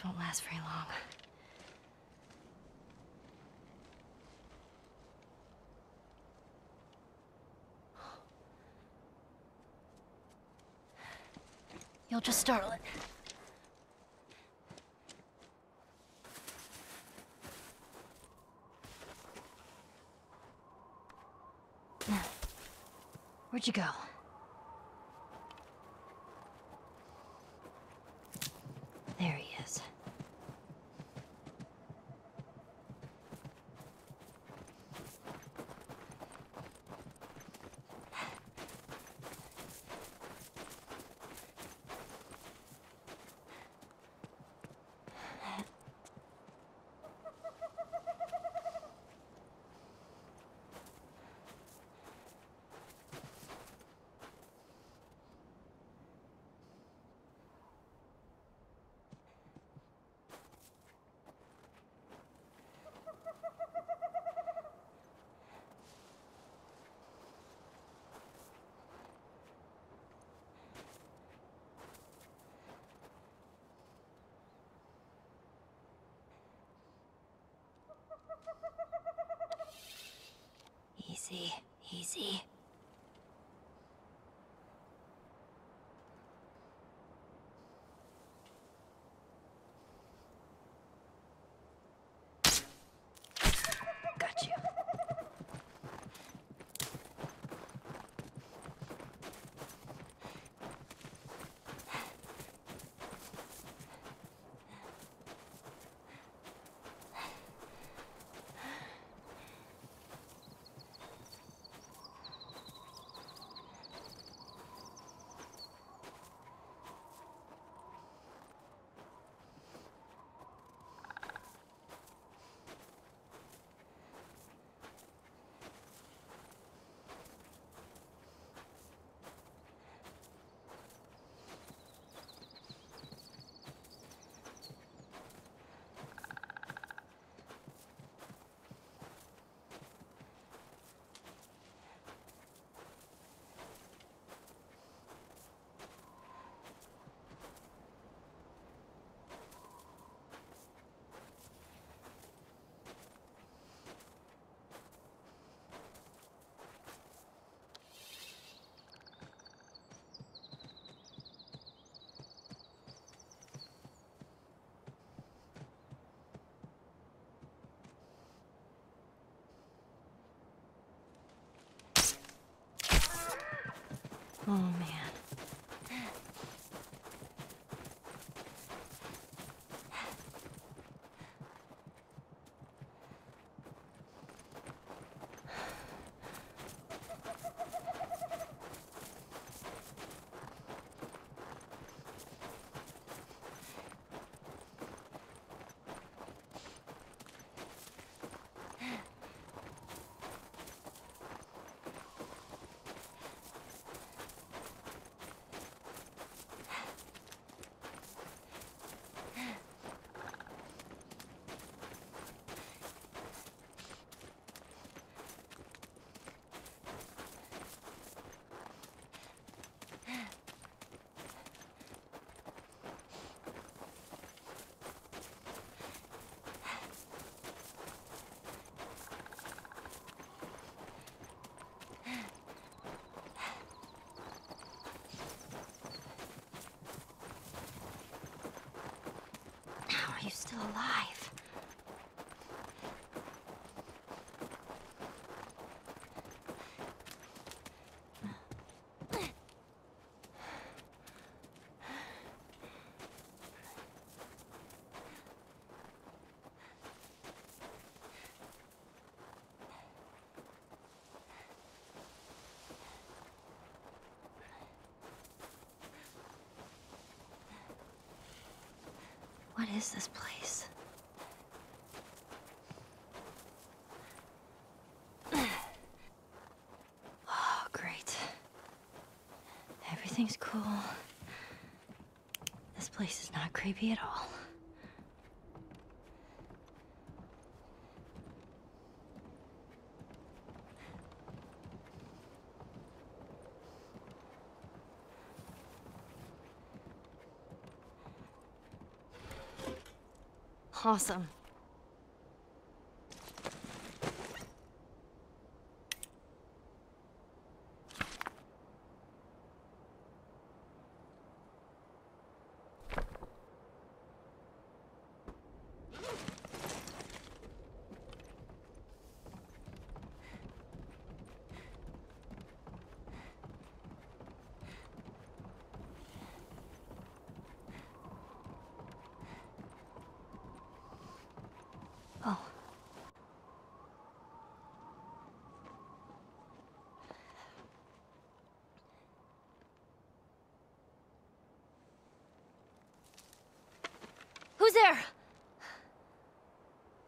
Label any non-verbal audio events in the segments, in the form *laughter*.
This won't last very long. You'll just startle it. Where'd you go? There he is. Easy, easy. Oh man. How are you still alive? What is this place? *clears throat* Oh, great. Everything's cool. This place is not creepy at all. Awesome. Who's there?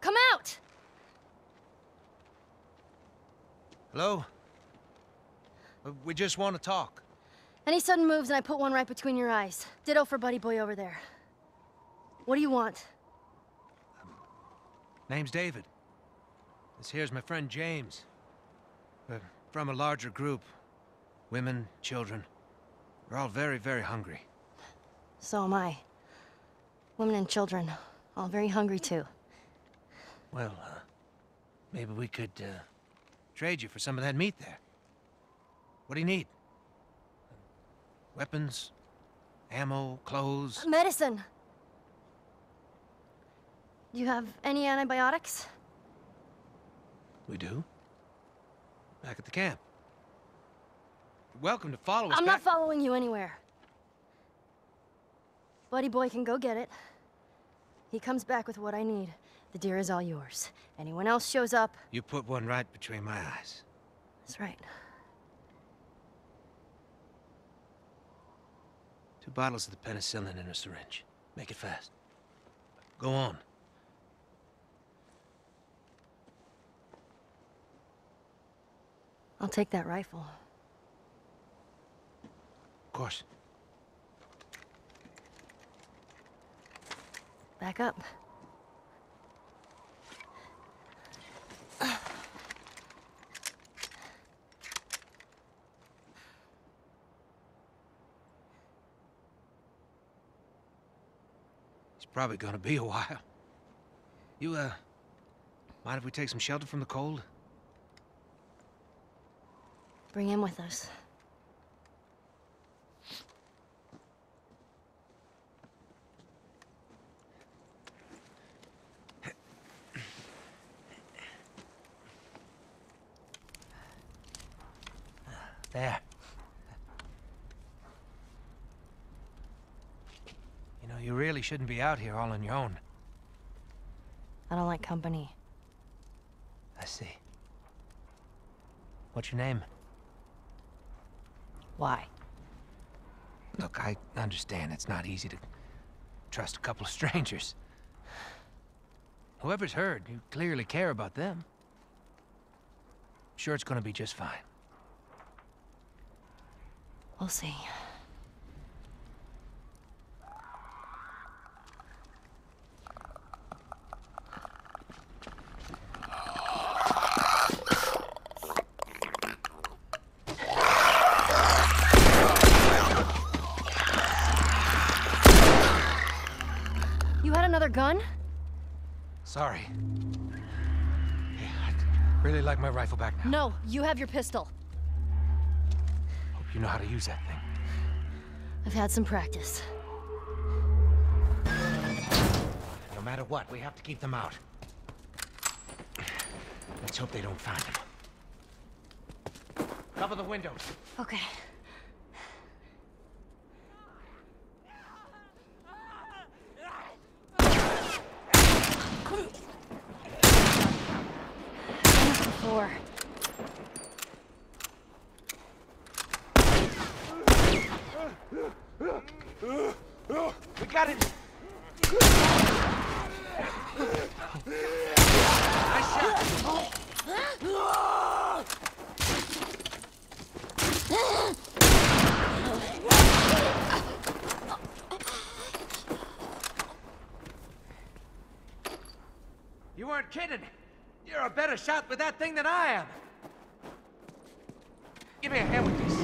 Come out! Hello? Uh, We just want to talk. Any sudden moves and I put one right between your eyes. Ditto for Buddy Boy over there. What do you want? Name's David. This here's my friend James. We're from a larger group. Women, children. We're all very, very hungry. So am I. Women and children, all very hungry too. Well, uh, maybe we could, uh, trade you for some of that meat there. What do you need? Weapons? Ammo? Clothes? Medicine! Do you have any antibiotics? We do. Back at the camp. You're welcome to follow us I'm not following you anywhere. Buddy boy can go get it. He comes back with what I need. The deer is all yours. Anyone else shows up, You put one right between my eyes. that's right. Two bottles of the penicillin in a syringe. Make it fast. Go on. I'll take that rifle. Of course. Back up. It's probably gonna be a while. You, uh, mind if we take some shelter from the cold? Bring him with us. There. You know, you really shouldn't be out here all on your own. I don't like company. I see. What's your name? Why? Look, I understand it's not easy to trust a couple of *laughs* strangers. Whoever's heard, you clearly care about them. Sure it's gonna be just fine. We'll see. You had another gun? Sorry. Yeah, I'd really like my rifle back now. No, you have your pistol. You know how to use that thing. I've had some practice. No matter what, we have to keep them out. Let's hope they don't find him. Cover the windows. Okay. Before. We got it. Nice shot. You weren't kidding. You're a better shot with that thing than I am. Give me a hand with this.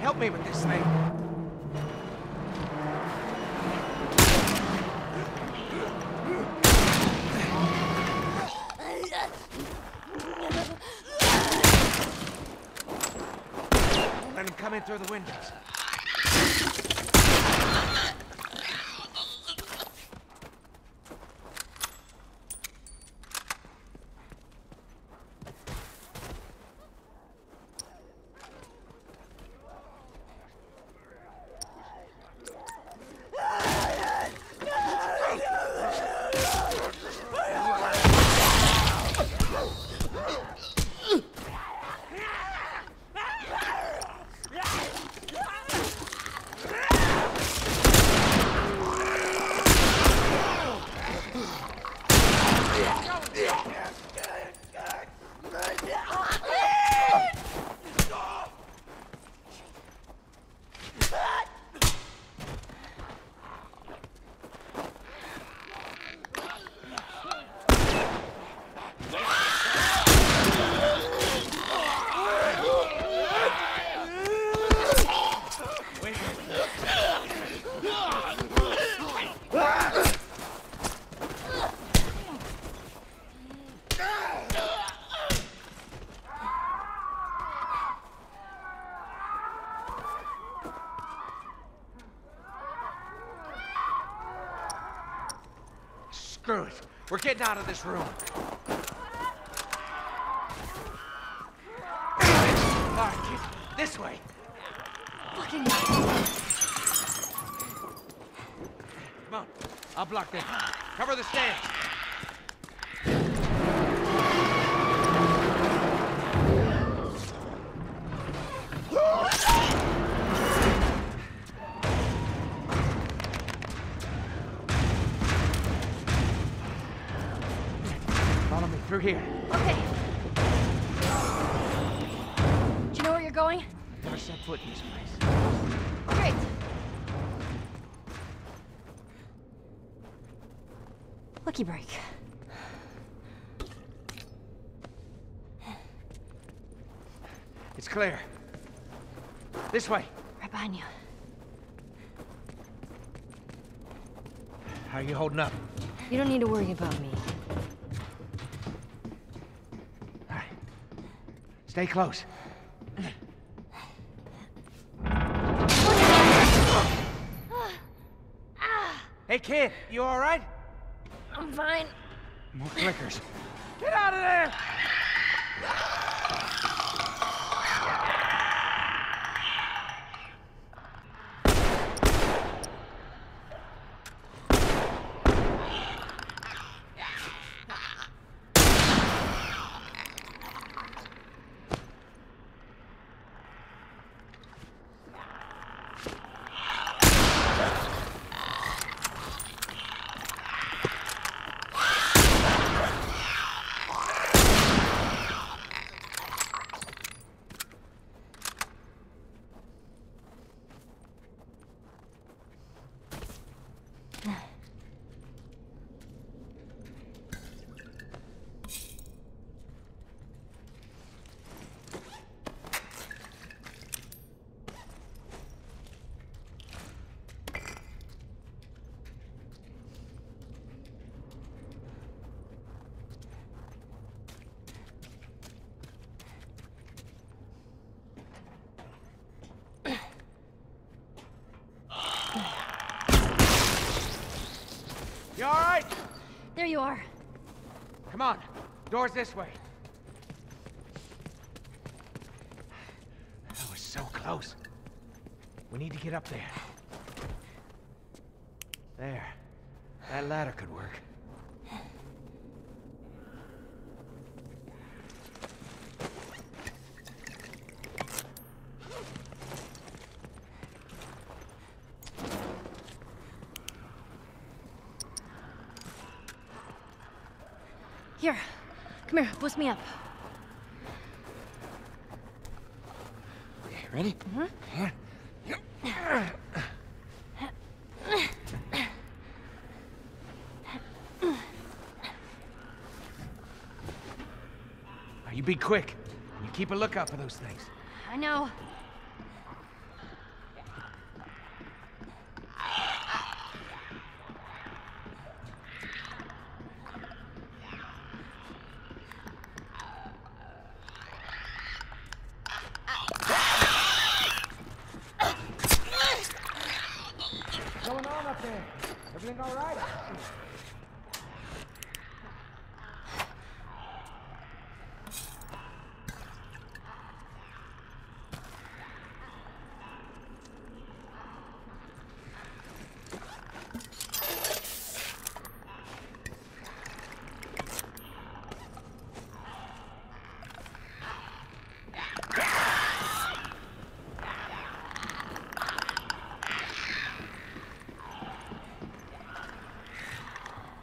Help me with this thing. Let him come in through the windows. Screw it. We're getting out of this room. All right. This way. Fucking. Come on. I'll block this. Cover the stairs. Okay. Do you know where you're going? Never set foot in this place. Great. Lucky break. It's clear. This way. Right behind you. How are you holding up? You don't need to worry about me. All right. Stay close. Hey, kid, you all right? I'm fine. More clickers. Get out of there! You all right? There you are. Come on. Door's this way. That was so close. We need to get up there. There. That ladder could work. Here. Me up. Okay, ready? Mm-hmm. You be quick. You keep a lookout for those things. I know. Everything all right?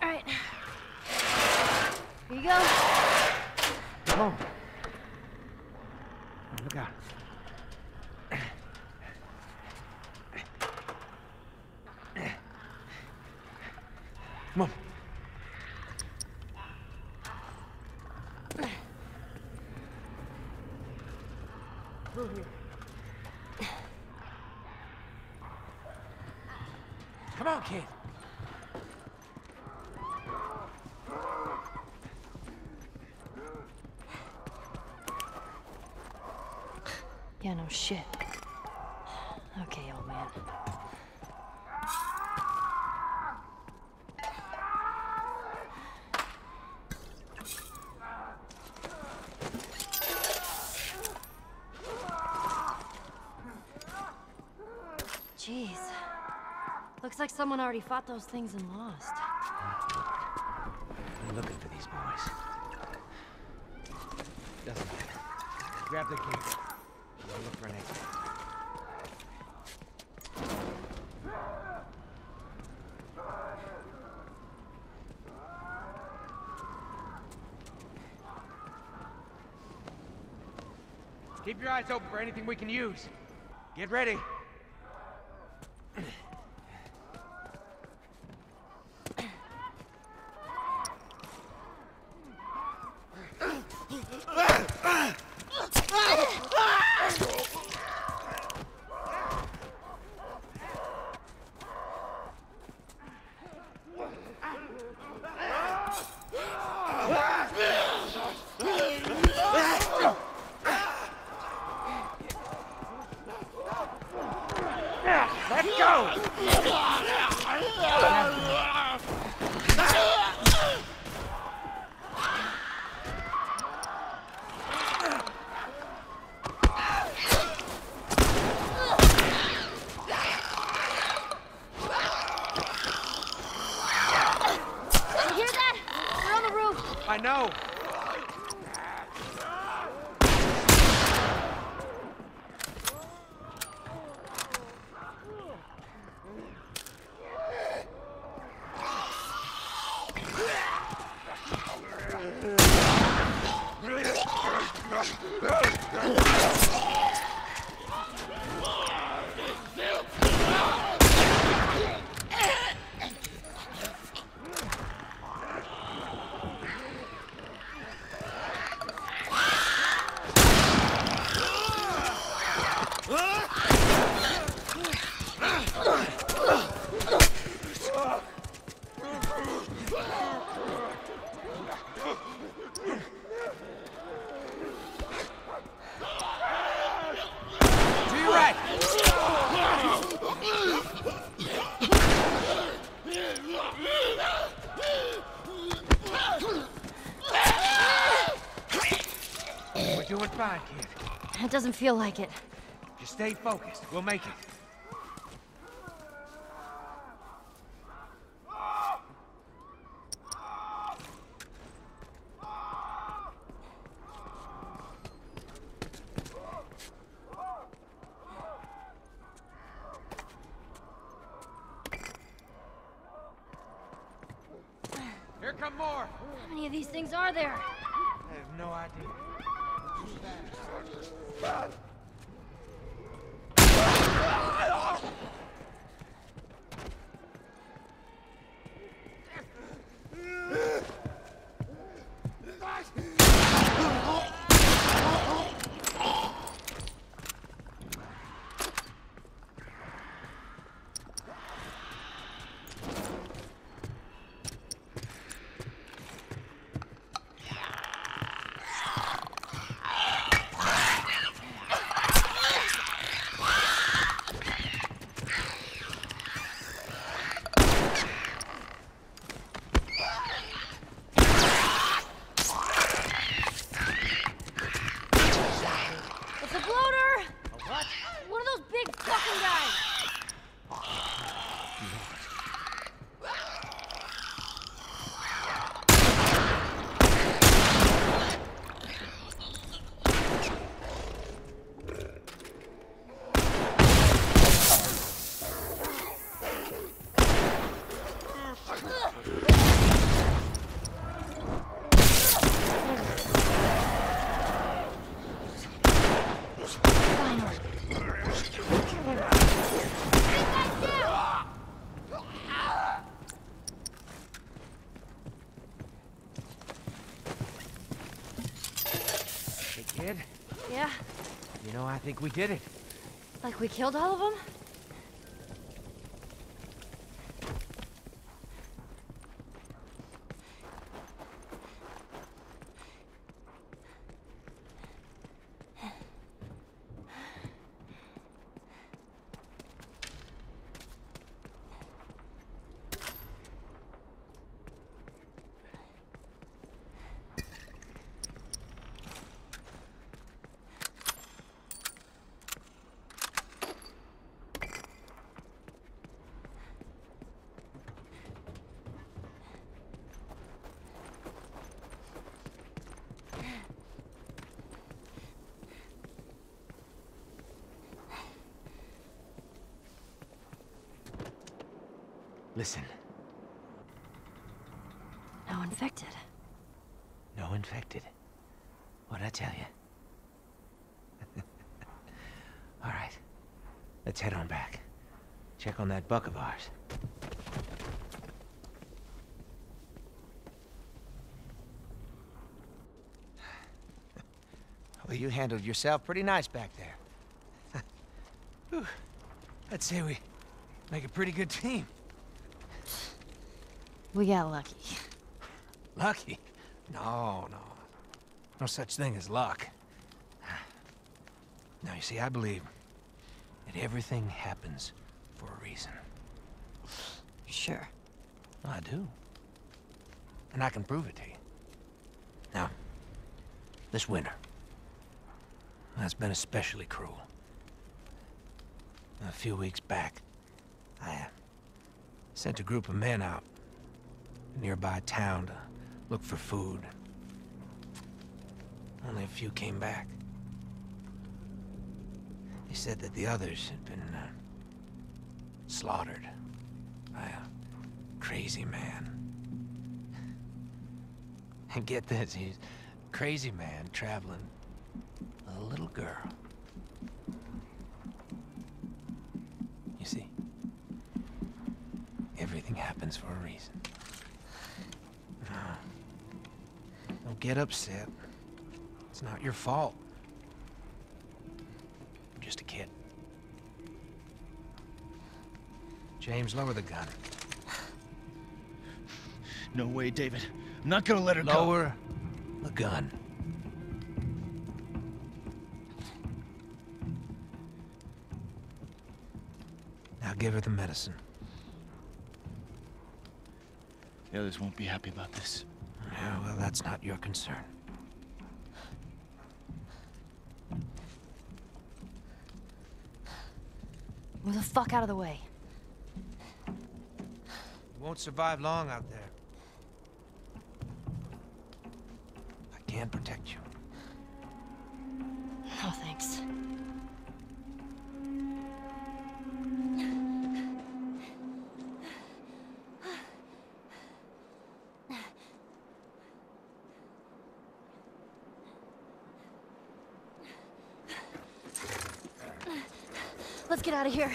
All right. Here you go. Come on. Look out. Come on. Come on, kid. Yeah, no shit. Okay, old man. Jeez. Looks like someone already fought those things and lost. I'm looking for these boys. Doesn't matter. Grab the key. We'll look for an exit. Eyes open for anything we can use. Get ready. Let's go! You hear that? They're on the roof. I know. To your right. We're doing fine, kid. It doesn't feel like it. Just stay focused. We'll make it. Think we did it. Like we killed all of them? Listen, No infected. no infected. What'd I tell you? *laughs* All right, let's head on back. Check on that buck of ours. *sighs* Well, you handled yourself pretty nice back there. *laughs* Whew. I'd say we make a pretty good team. We got lucky. Lucky? No, no. No such thing as luck. Now, you see, I believe that everything happens for a reason. Sure. I do. And I can prove it to you. Now, this winter, that's been especially cruel. A few weeks back, I uh, sent a group of men out nearby town to look for food. Only a few came back. They said that the others had been uh, slaughtered by a crazy man. *laughs* And get this, he's a crazy man traveling with a little girl. You see, everything happens for a reason. Get upset. It's not your fault. I'm just a kid. James, lower the gun. No way, David. I'm not gonna let her go. Lower the gun. Now give her the medicine. The others won't be happy about this. Yeah, well, that's not your concern. Move the fuck out of the way. You won't survive long out there. I can protect you. No thanks. Let's get out of here.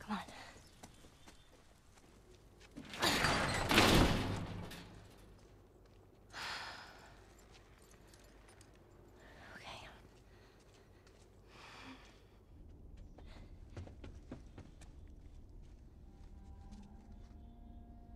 Come on. Okay.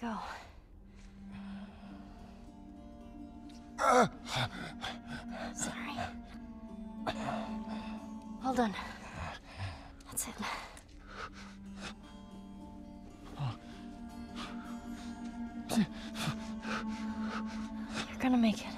go. Sorry. Well done. That's it. You're gonna make it.